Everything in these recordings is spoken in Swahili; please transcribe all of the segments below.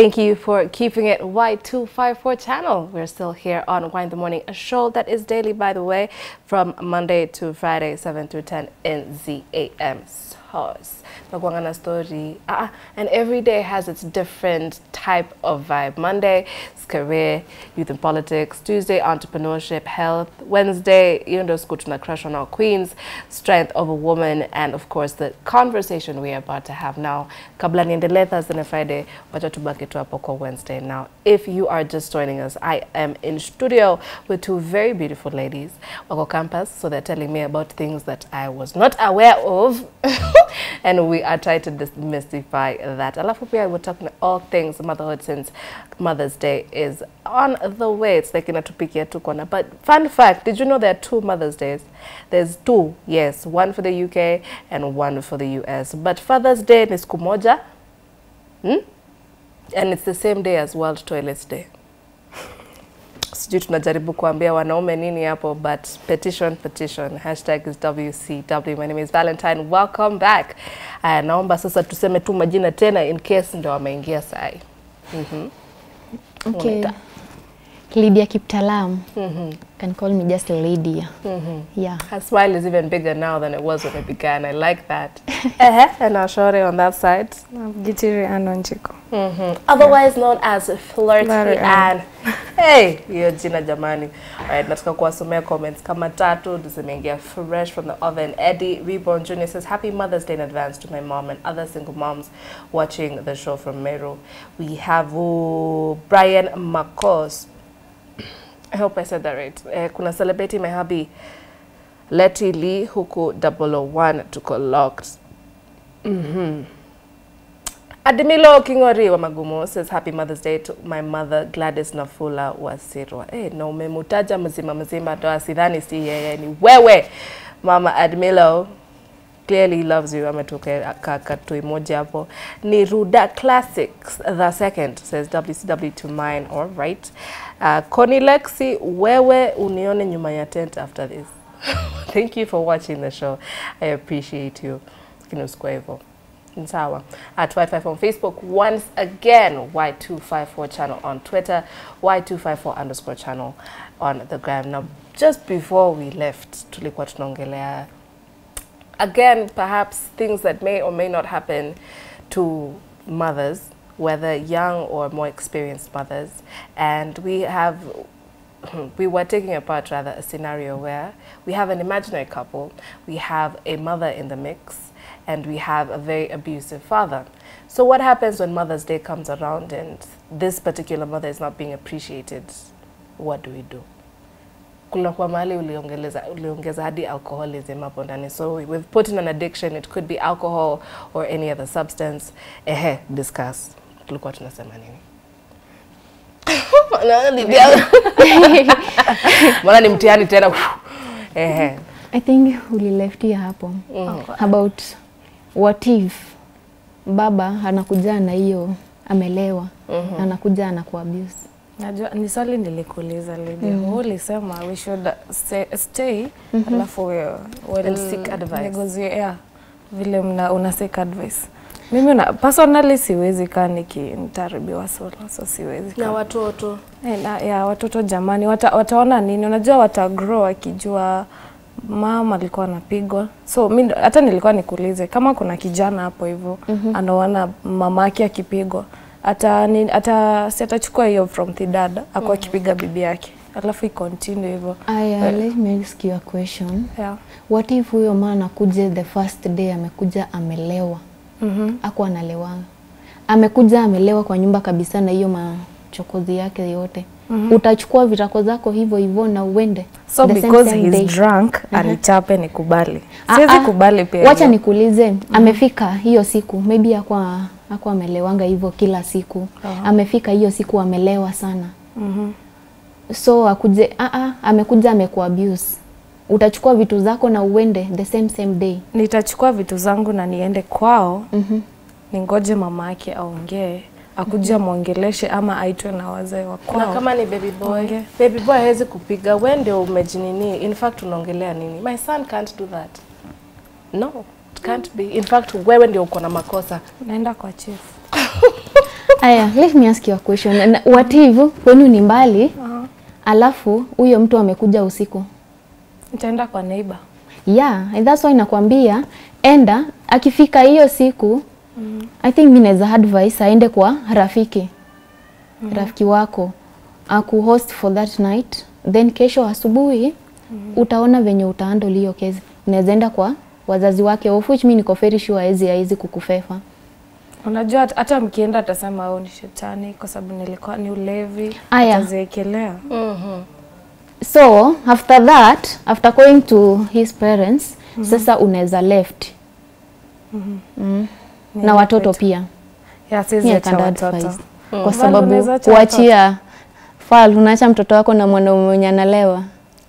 Thank you for keeping it Y254 channel. We're still here on Wine in the Morning, a show that is daily, by the way, from Monday to Friday, 7 through 10 in ZAM's house. Nakuanga story. Ah, and every day has its different type of vibe. Monday it's career, youth and politics. Tuesday, entrepreneurship, health. Wednesday, you know, school to crush on our queens, strength of a woman, and of course, the conversation we are about to have now. Kabla niendelee Thursday a Friday, wacha tubaki tu hapo kwa Wednesday. Now, if you are just joining us, I am in studio with two very beautiful ladies, wako campus, so they're telling me about things that I was not aware of, and we are trying to demystify that. Alafu pia we're talking all things motherhood since Mother's Day is on the way. It's like inatupikia tu kona. But fun fact, did you know there are two Mother's Days? There's two, yes, one for the UK and one for the US. But Father's Day ni siku hmm? and it's the same day as World Toilet Day. Sijui tunajaribu kuambia wanaume nini hapo but petition petition hashtag is WCW my name is Valentine welcome back uh, naomba sasa tuseme tu majina tena in case ndo wameingia sahi. mm Okay. Unaita. Lydia Kiptalam. Mm -hmm. Can call me just Lydia. Yeah. Her smile is even bigger now than it was when it began. I like that. uh-huh. And Ashore on that side. Gitiri Anonjiko. Mm-hmm. Otherwise known as Flirty Larry Ann. Hey, hiyo jina jamani. Alright, nataka kuwasomea comments kama tatu zimeingia fresh from the oven. Eddie Reborn Jr. says, Happy Mother's Day in advance to my mom and other single moms watching the show from Meru. We have uh, Brian Makos. I hope I said that right. Eh, kuna celebrity hubby Letty Lee huku 001 tuko locked. -hmm. Admilo Kingori wa Magumo says happy Mother's Day to my mother Gladys Nafula wa Sirwa. Eh, na umemutaja mzima mzima doa sidhani si yeye ni wewe. Mama Admilo clearly he loves you. Ametuka kakatu emoji hapo. Ni Ruda Classics the second says WCW to mine all right. Uh, Lexi wewe unione nyuma ya tent after this. Thank you for watching the show. I appreciate you. Lakini usikuwa hivyo Ni sawa. At Y54 on Facebook. Once again Y254 channel on Twitter Y254 underscore channel on the gram. Now just before we left tulikuwa tunaongelea again, perhaps things that may or may not happen to mothers, whether young or more experienced mothers. And we have, we were taking apart rather a scenario where we have an imaginary couple, we have a mother in the mix, and we have a very abusive father. So what happens when Mother's Day comes around and this particular mother is not being appreciated? What do we do? Kuna kwa mahali uliongeza uliongeza hadi alcoholism hapo ndani. So we've put in an addiction it could be alcohol or any other substance. Ehe discuss. Tulikuwa tunasema nini? Mbona ni mtihani tena. Ehe. I think ulileftia hapo. About what if baba anakuja na hiyo amelewa anakuja anakuabuse Najua ni swali nilikuuliza Lydia. Mm. Ulisema we should stay, stay mm -hmm. alafu we, we'll And seek advice. negotiate, yeah, vile mna, una seek advice. Mimi una, personally siwezi kaa niki nitaribiwa solo, so siwezi na watoto Eh, na, ya watoto jamani, wata, wataona nini? Unajua wata grow wakijua mama alikuwa anapigwa. So mimi hata nilikuwa nikuulize kama kuna kijana hapo hivyo anaona mamake akipigwa ata, ni, ata si atachukua hiyo from the dad akuwa akipiga bibi yake. Alafu i continue hivyo. Aya, let me ask you a question. yeah. What if huyo maa anakuja the first day amekuja amelewa, mm aku analewanga, amekuja amelewa kwa nyumba kabisa na hiyo machokozi yake yote. Utachukua vitako zako hivyo hivyo na uende. So the because same he's day. drunk anichape nikubali. Ah, siwezi ah, kubali pia Wacha nikuulize, amefika hiyo siku maybe akwa akwa amelewanga hivyo kila siku. Amefika hiyo siku amelewa sana. Mhm. so akuje ah, amekuja amekuabuse utachukua vitu zako na uende the same same day. Nitachukua vitu zangu na niende kwao. Mhm. ningoje mama yake aongee. Akuja mwongeleshe ama aitwe na wazee wa na kwao. kama ni baby boy baby boy hawezi kupiga. Wende ndio umejinini. In fact unaongelea nini? My son can't do that. No it can't be in fact wewe ndio uko na makosa naenda kwa chief Aya, let me ask you a question. Na- What if kwenu ni mbali alafu huyo mtu amekuja usiku? Nitaenda kwa neighbor. Yeah, and that's why nakwambia enda akifika hiyo siku mm. I think mimi naweza advise aende kwa rafiki mm. rafiki wako akuhost for that night then kesho asubuhi mm. utaona venye utahandle hiyo kesi. Unaweza enda kwa wazazi wake of which mimi niko very sure hawezi hawezi kukufefa. Unajua hata mkienda atasema au ni shetani kwa sababu nilikuwa ni ulevi. Ataziekelea. So after that, after going to his parents mm -hmm. sasa unaweza left mm. -hmm. mm. na watoto pia Yeah, acha can't watoto. Mm. kwa sababu kuachia fal unaacha mtoto wako na mwanaume mwenye analewa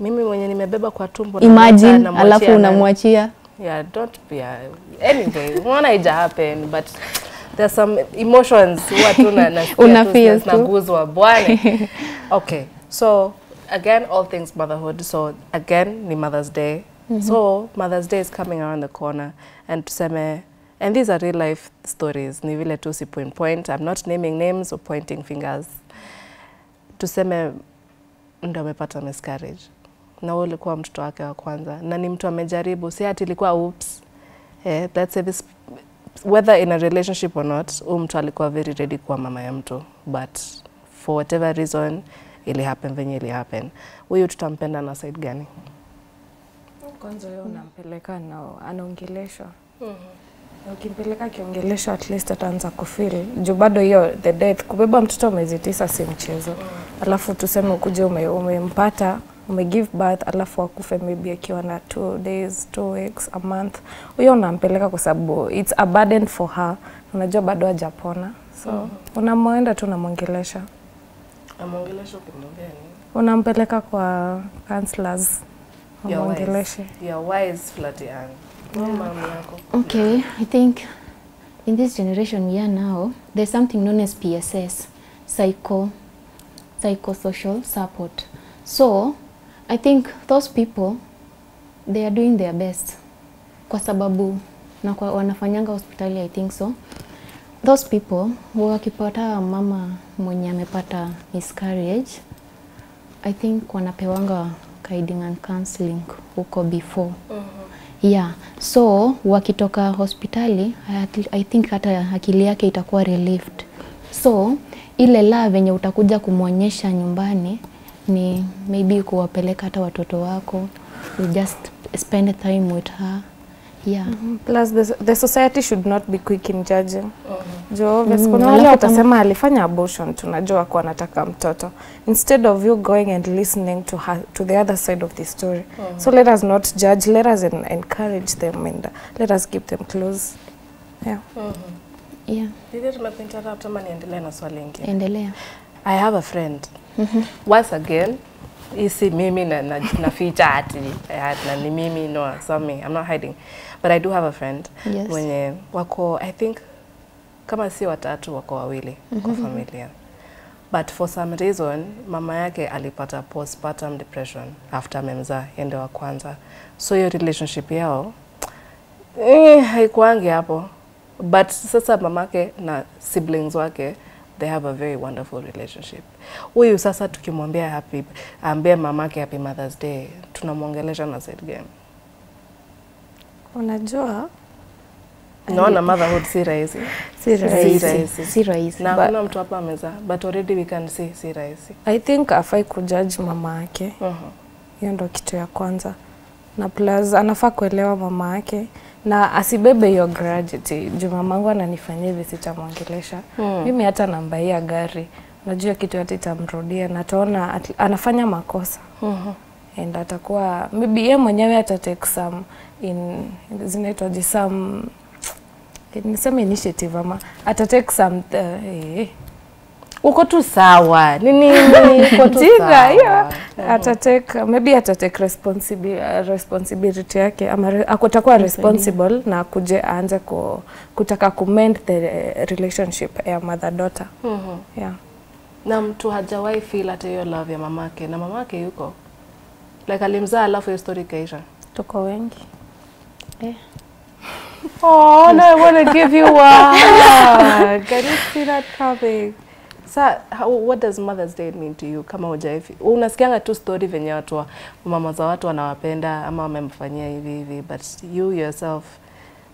Mimi mwenye nimebeba kwa tumbo na imagine alafu unamwachia Yeah, don't be a, anyway, unaona ija happen but there's some emotions huwa tu bwana. Okay, so again all things motherhood. So again ni Mother's Day. mm -hmm. So Mother's Day is coming around the corner and tuseme and these are real life stories. Ni vile tu si point point. I'm not naming names or pointing fingers. Tuseme ndo amepata miscarriage na wewe ulikuwa mtoto wake wa kwanza na ni mtu amejaribu, si ati ilikuwa oops. Eh, let's say this whether in a relationship or not, huyu mtu alikuwa very ready kuwa mama ya mtu but for whatever reason ili happen venye ili happen. Huyu tutampenda na side gani? Kwanza yeye unampeleka na anaongeleshwa. Mhm. Ukimpeleka akiongeleshwa at least ataanza kufeel. Juu bado hiyo the death kubeba mtoto miezi tisa si mchezo. Alafu tuseme ukuje ume, umempata ume give birth alafu akufe maybe akiwa na two days, two weeks, a month. Huyo unampeleka kwa sababu it's a burden for her. Unajua bado hajapona. So unamwenda tu unamwongelesha. amwongelesha kimwambia nini? Unampeleka kwa counselors. amwongeleshe. Your wise. flat yako. Okay, I think in this generation we are now, there's something known as PSS, psycho, psychosocial support. So I think those people they are doing their best kwa sababu na kwa wanafanyanga hospitali I think so. Those people wakipata mama mwenye amepata miscarriage I think wanapewanga guiding and counseling huko before Mm -hmm. yeah so wakitoka hospitali I- think hata akili yake itakuwa relieved so ile la venye utakuja kumwonyesha nyumbani ni maybe kuwapeleka hata watoto wako you just spend time with her yeah Mm -hmm. Plus the, the society should not be quick in judging. Jo, obvious Mm, kuna alafu wale watasema alifanya abortion, tunajua kuwa anataka mtoto. Instead of you going and listening to her, to the other side of the story. So let us not judge, let us en encourage them and let us keep them close. Yeah. yeah Didi tumepinterrupt ama niendelee na swali lingine? endelea I have a friend. Mm -hmm. Once again, isi si mimi na, na, naficha ati eh, na ni mimi no, so me. I'm not hiding. But I do have a friend Yes. mwenye wako I think kama si watatu wako wawili kwa familia. But for some reason mama yake alipata postpartum depression after amemzaa yende wa kwanza. So hiyo relationship yao eh, haikuangi hapo but sasa mamake na siblings wake they have a very wonderful relationship. Huyu sasa tukimwambia happy ambie mamake happy Mother's Day tunamwongelesha na side game. Unajua Naona motherhood si rahisi. si Si rahisi. si rahisi Na kuna hakuna mtu hapa amezaa but already we can see si rahisi. I think afai kujudge mama yake. Mhm. Hiyo ndo kitu ya kwanza, na plus anafaa kuelewa mama yake na asibebe hiyo grudge eti juu mamangu ananifanyia hivi sitamwongelesha. Mm. Mimi hata namba ya gari, najua kitu hata itamrudia na taona anafanya makosa Mhm. and atakuwa maybe yeye mwenyewe ata take some in zinaitwaje some niseme initiative ama ata take some uh, eh, Uko tu sawa. Ni nini? Uko tu sawa. yeah. atatake maybe atatake responsibi, responsibility yake ama akotakuwa akutakuwa responsible na kuje aanze ku, kutaka kumend the relationship ya mother daughter Mhm. yeah. na mtu hajawahi feel hata hiyo love ya mamake na mamake yuko like alimzaa alafu hiyo story ikaisha tuko wengi eh. Oh, no, I want to give you a hug. I didn't see that coming. Sa, how, what does Mother's Day mean to you kama hujaifi? Unasikianga tu story venye watu wa mama za watu wanawapenda ama wamemfanyia hivi hivi, but you yourself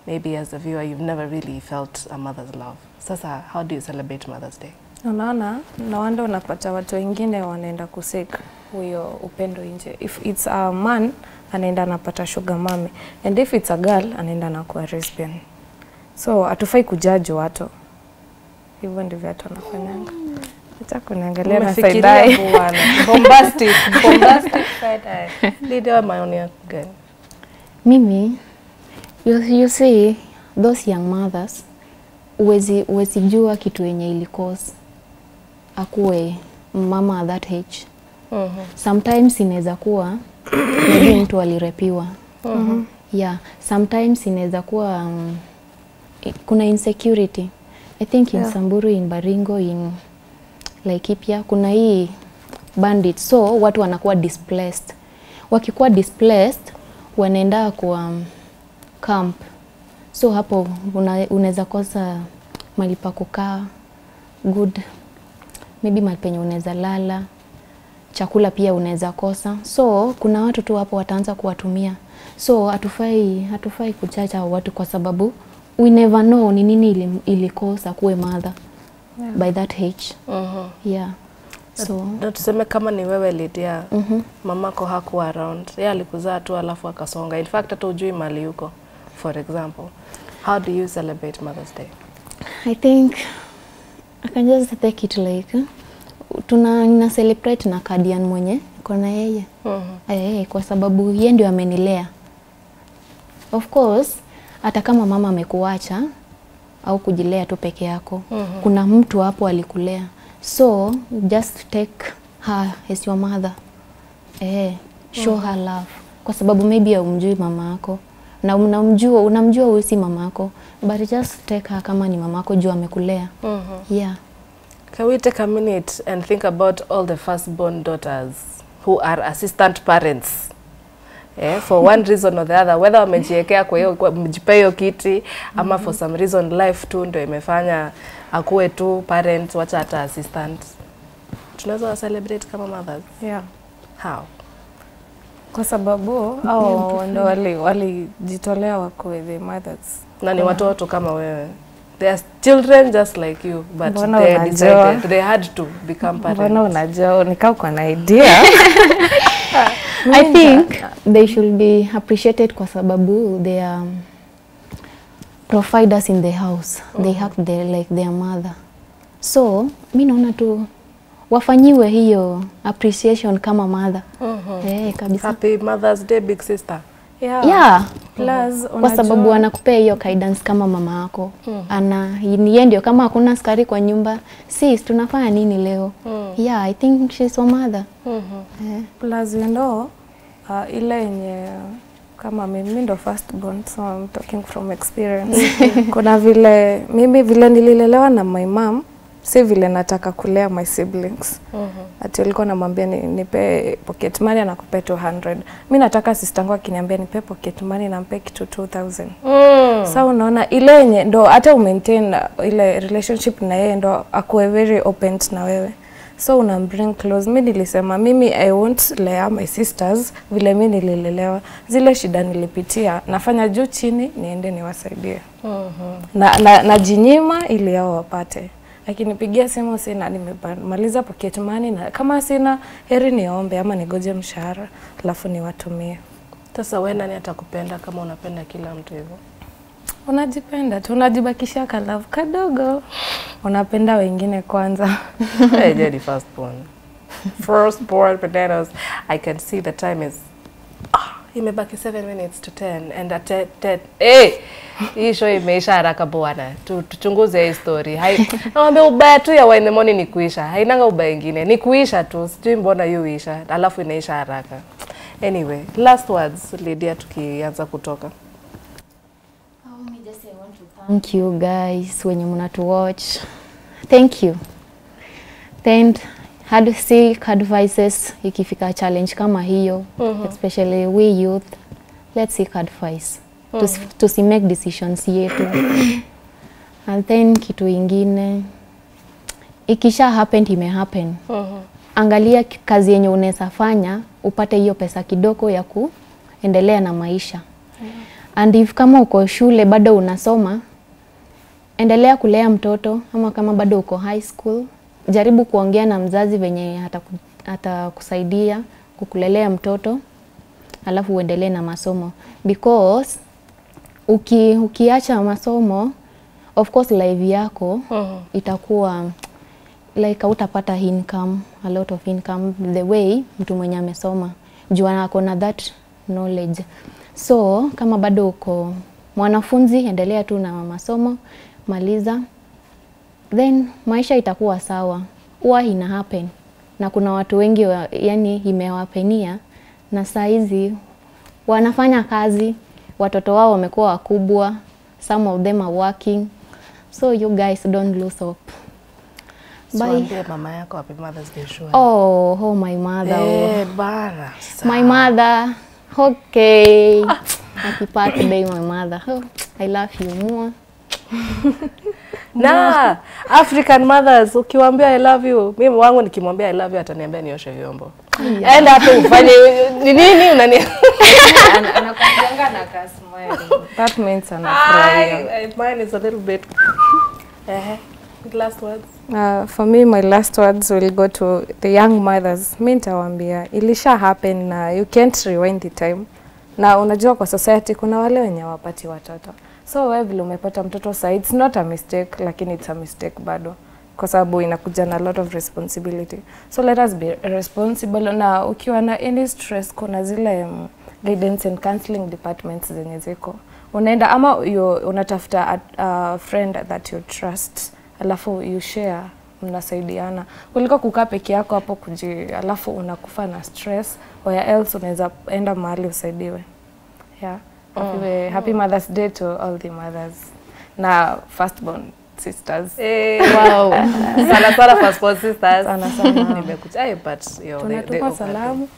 maybe as a viewer you've never really felt a mother's love. Sasa how do you celebrate Mother's Day? Unaona, na wanda unapata watu wengine wanaenda kusek huyo upendo nje. If it's a man anaenda anapata sugar mami and if it's a girl anaenda anakuwa lesbian. So hatufai kujaji watu, hivyo ndivyo watu wanafanyanga. Acha kuniangalia na side eye. Bombastic, bombastic side eye. Lydia, maoni yako gani? Mimi, you, you see those young mothers uwezi, uwezi jua kitu yenye ilikos akuwe mama at that age. Mhm. Sometimes inaweza kuwa maybe mtu alirepiwa. Yeah, sometimes inaweza kuwa um, kuna insecurity. I think in Yeah. Samburu, in Baringo, in Laikipia kuna hii bandit, so watu wanakuwa displaced. Wakikuwa displaced wanaenda kwa um, camp, so hapo unaweza kosa mali pa kukaa good, maybe mali penye unaweza lala chakula pia unaweza kosa, so kuna watu tu hapo wataanza kuwatumia. So hatufai hatufai kuchacha watu kwa sababu we never know ni nini ili, ilikosa kuwe mother Yeah. by that age mm -hmm. yeah. So Na tuseme kama ni wewe Lydia, mamako hakuwa around, yeye alikuzaa tu alafu akasonga. In fact hata ujui mali yuko. For example, how do you celebrate Mother's Day? I think I can just take it like tuna nina celebrate na Kadian mwenye niko na yeye Mhm. Eh, kwa sababu yeye ndio amenilea. Of course, hata kama mama amekuacha au kujilea tu peke yako, mm -hmm. kuna mtu hapo alikulea. So, just take her as your mother. Eh, show mm -hmm. her love. Kwa sababu maybe haumjui mama yako na unamjua unamjua huyu si mama yako, but just take her kama ni mama yako juu amekulea. mm -hmm. Yeah. Can we take a minute and think about all the firstborn daughters who are assistant parents? Eh, for one reason or the other whether wamejiwekea kwa hiyo mjipa hiyo kiti ama for some reason life tu ndio imefanya akuwe tu parent wacha hata assistant. Tunaweza wa celebrate kama mothers. Yeah. How? Kwa sababu oh, ndo wali- walijitolea wakuwe the mothers. Na ni watoto kama wewe. They are children just like you but Mbona they unajua? decided they had to become parents. Mbona unajua nikaa uko na idea? I think they should be appreciated kwa sababu they are providers in the house. They have their, like their mother. So, mi naona tu wafanyiwe hiyo appreciation kama mother. Mhm. Eh, kabisa. Happy Mother's Day big sister. Yeah. Yeah. Plus, Kwa sababu anakupea hiyo guidance kama mama yako. Ana ni yeye ndio kama hakuna askari kwa nyumba, sis tunafanya nini leo? Yeah, I think she's your mother. Eh. plus you know uh, ile yenye kama mimi mimi ndo first born so I'm talking from experience kuna vile mimi vile nililelewa na my mom si vile nataka kulea my siblings mm -hmm. ati alikuwa namwambia ni, nipe pocket money anakupe 200 mi nataka sistangu akiniambia nipe pocket money nampe kitu 2000 Mm. Sa unaona ile yenye ndo hata umaintain ile relationship na yeye ndo akuwe very open na wewe so una bring close. Mi nilisema mimi I won't lea my sisters vile mi nililelewa, zile shida nilipitia nafanya juu chini niende niwasaidie na, na, najinyima ili yao wapate. Akinipigia simu sina, nimemaliza pocket money, na kama sina heri niombe ama nigoje mshahara alafu niwatumie. Sasa wewe nani atakupenda kama unapenda kila mtu hivyo? Unajipenda tu, unajibakisha kalavu kadogo, unapenda wengine kwanza. hey, Jenny, firstborn. Firstborn potatoes. I can see the time is ah, imebaki 7 minutes to 10 and at 10 10 hey, hii show imeisha haraka bwana. Tuchunguze hii story. Hai, naomba ubaya tu ya wine morning ni kuisha. Hainanga ubaya ingine. Ni kuisha tu. Sijui mbona hiyo isha. Alafu inaisha haraka. Anyway, last words Lydia tukianza kutoka. Thank you guys wenye mnatu watch. Thank you. Then hard seek advices ikifika challenge kama hiyo especially we youth let's seek advice. to tusi make decisions yetu. And then kitu ingine ikisha happened ime happen. Angalia kazi yenye unaweza fanya upate hiyo pesa kidogo ya kuendelea na maisha. And if kama uko shule bado unasoma endelea kulea mtoto ama kama bado uko high school jaribu kuongea na mzazi venye ataku- atakusaidia kukulelea mtoto alafu uendelee na masomo. Because uki, ukiacha masomo of course life yako itakuwa like hautapata income a lot of income the way mtu mwenye amesoma. Jua ako na that knowledge. So kama bado uko mwanafunzi endelea tu na masomo maliza then maisha itakuwa sawa huwa ina happen na kuna watu wengi wa, yani imewapenia na saa hizi wanafanya kazi watoto wao wamekuwa wakubwa some of them are working so you guys don't lose hope Bye. Mama yako happy Mother's Day sure. Oh, oh my mother. Eh, bana. My mother. Okay. Happy birthday, my mother. Oh, I love you more. na African mothers ukiwaambia I love you, mimi wangu nikimwambia I love you ataniambia nioshe vyombo. Enda hapo ufanye ni nini unani anakuanga na kasmile. That means anafurahia. I, I, mine is a little bit. Eh, last words. Uh, for me my last words will go to the young mothers. Mi nitawaambia ilisha happen na you can't rewind the time. Na unajua kwa society kuna wale wenye wapati watoto. So wewe vile umepata mtoto saa it's not a mistake lakini it's a mistake bado kwa sababu inakuja na lot of responsibility. So let us be responsible na ukiwa na any stress kuna zile um, guidance and counseling departments zenye ziko unaenda ama unatafuta a, a friend that you trust alafu you share mnasaidiana kuliko kukaa peke yako hapo kuji alafu unakufa na stress or else unaweza enda mahali usaidiwe yeah. Happy, happy Mother's Day to all the mothers na firstborn sisters Hey, Wow. sana sana firstborn sisters. Sana sana. Nimekuja. Eh, but yo, they- they open. salamu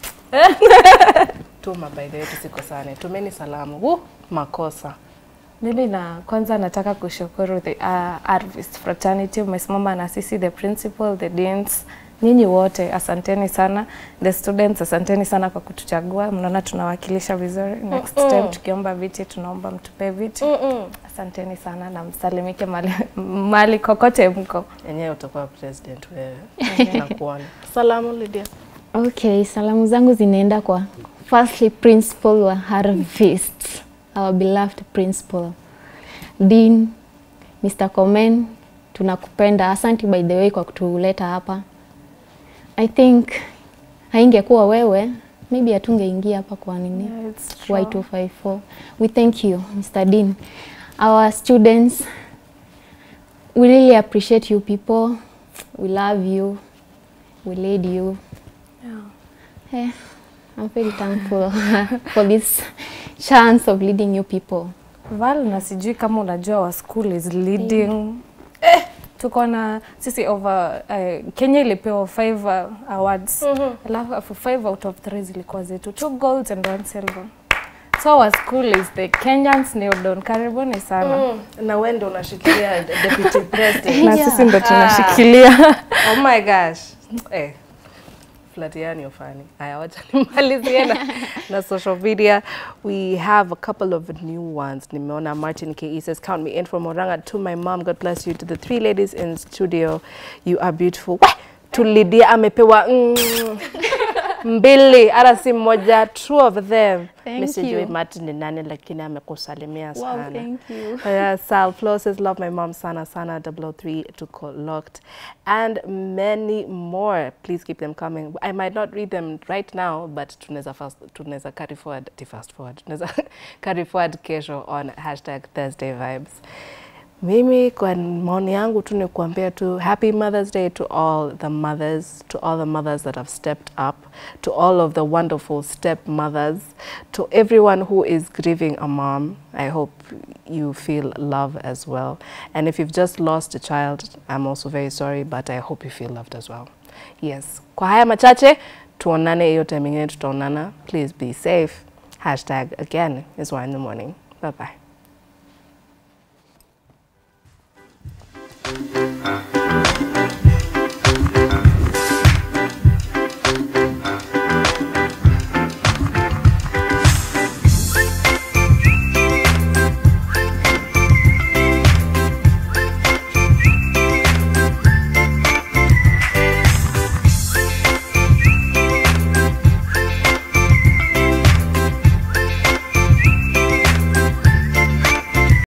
Tuma by the way tusikosane. Tumeni salamu. Woo, makosa. Mimi na kwanza nataka kushukuru the uh, Arvist fraternity, umesimama na sisi, the principal, the deans, nyinyi wote asanteni sana, the students asanteni sana kwa kutuchagua. Mnaona tunawakilisha vizuri. Next mm -mm. time tukiomba viti, tunaomba mtupe viti. Mm -mm. Asanteni sana na msalimike mali, mali kokote mko. Yenyewe utakuwa president wewe. Nakuona. Salamu Lydia. Okay, salamu zangu zinaenda kwa firstly principal wa Harvest, our beloved principal. Dean, Mr. Komen, tunakupenda. Asante by the way kwa kutuleta hapa. I think haingekuwa wewe, maybe hatungeingia hapa kwa nini? Yeah. Y254. We thank you, Mr. Dean. Our students, we really appreciate you people. We love you. We lead you. Yeah. Hey, I'm very thankful for this chance of leading you people. Val, na sijui kama unajua wa school is leading Yeah. eh, tuko na sisi over uh, Kenya ilipewa five uh, awards alafu five out of three zilikuwa zetu, two golds and one silver. So our school is the Kenyans New Dawn. Karibuni sana Mm. Na wewe ndio unashikilia deputy president. na sisi ndo tunashikilia Oh my gosh. Eh. Flatiani ufani. Aya, wacha nimalizie na, na social media. We have a couple of new ones. Nimeona Martin KE says, count me in from Oranga to my mom. God bless you. To the three ladies in studio, you are beautiful. Tulidia amepewa mm, mbili hata si moja two of them Thank Mi sijui. Martin ni nani lakini amekusalimia Wow, thank you. Uh, Sal Flo says, love my mom, Sana Sana 003 to call locked. And many more. Please keep them coming. I might not read them right now, but tunaweza fast, tunaweza carry forward, fast forward. Tunaweza carry forward kesho on hashtag Thursday vibes. Mimi kwa maoni yangu tu ni kuambia tu happy Mother's Day to all the mothers, to all the mothers that have stepped up, to all of the wonderful stepmothers, to everyone who is grieving a mom. I hope you feel love as well. And if you've just lost a child, I'm also very sorry, but I hope you feel loved as well. Yes. Kwa haya machache, tuonane hiyo time ingine tutaonana. Please be safe. Hashtag again is why in the morning. Bye bye.